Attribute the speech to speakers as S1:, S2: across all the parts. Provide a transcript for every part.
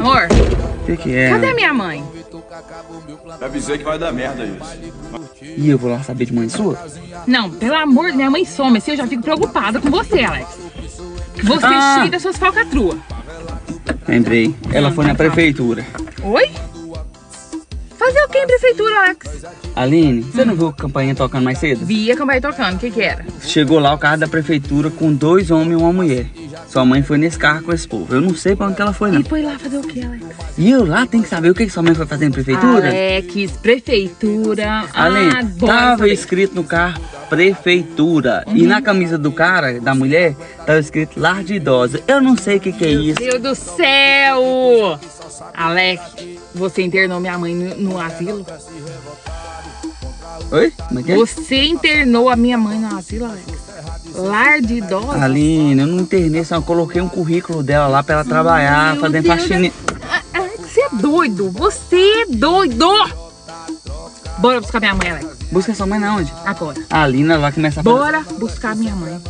S1: Amor,
S2: O que que é?
S1: cadê minha mãe?
S3: Eu avisei que vai dar merda isso.
S2: E eu vou lá saber de mãe sua?
S1: Não, pelo amor de minha mãe some, assim eu já fico preocupada com você, Alex. Você
S2: Ah.
S1: cheio das suas falcatruas.
S2: Lembrei. Ela foi na prefeitura.
S1: Oi? Fazer o que em prefeitura, Alex?
S2: Aline, você não viu a campainha tocando mais cedo?
S1: Vi a campanha tocando, o que que era?
S2: Chegou lá o carro da prefeitura com dois homens e uma mulher. Sua mãe foi nesse carro com esse povo. Eu não sei pra onde que ela foi, não.
S1: E foi lá fazer o que, Alex?
S2: E eu lá tenho que saber o que, que sua mãe foi fazer na prefeitura?
S1: Alex, prefeitura.
S2: Aline,
S1: ah,
S2: tava
S1: saber.
S2: escrito no carro prefeitura. E na camisa do cara, da mulher, tava escrito lar de idosa. Eu não sei o que, que é isso.
S1: Meu Deus do céu! Alex, você internou minha mãe no, no asilo?
S2: Oi? Como é que é?
S1: Você internou a minha mãe no asilo, Alex? Lar de idosos?
S2: Aline, eu não internei, só coloquei um currículo dela lá pra ela trabalhar,
S1: Meu
S2: fazendo
S1: Deus. Ah, Alex, você é doido! Você é doido! Bora buscar minha mãe, Alex.
S2: Busca sua mãe na onde?
S1: Agora.
S2: A Alina lá começa a fazer.
S1: Bora buscar minha mãe.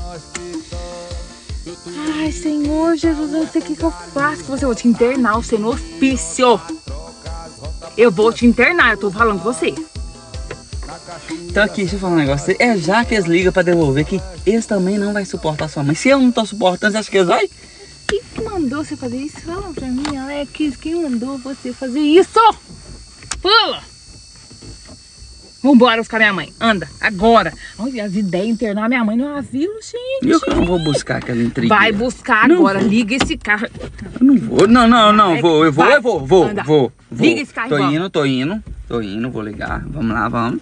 S1: Ai, Senhor Jesus, eu não sei o que, que eu faço com você. Eu vou te internar, você no hospício. Eu vou te internar, eu tô falando com você.
S2: Então aqui, deixa eu falar um negócio. É já que eles ligam pra devolver que eles também não vai suportar sua mãe. Se eu não tô suportando, você acha que eles vai?
S1: Quem que mandou você fazer isso? Fala pra mim, Alex. Quem mandou você fazer isso? Fala! Vambora buscar minha mãe. Anda, agora. Olha as ideias internar minha mãe no asilo, gente.
S2: Eu que não vou buscar aquela intriga.
S1: Vai buscar
S2: Não
S1: agora.
S2: vou.
S1: Liga esse carro.
S2: Eu não vou. Não, não, não. Vou, eu vou, eu vou, vou, vou, vou.
S1: Liga esse carro
S2: Tô indo, tô indo. Tô indo, vou ligar. Vamos lá, vamos.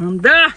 S1: Anda.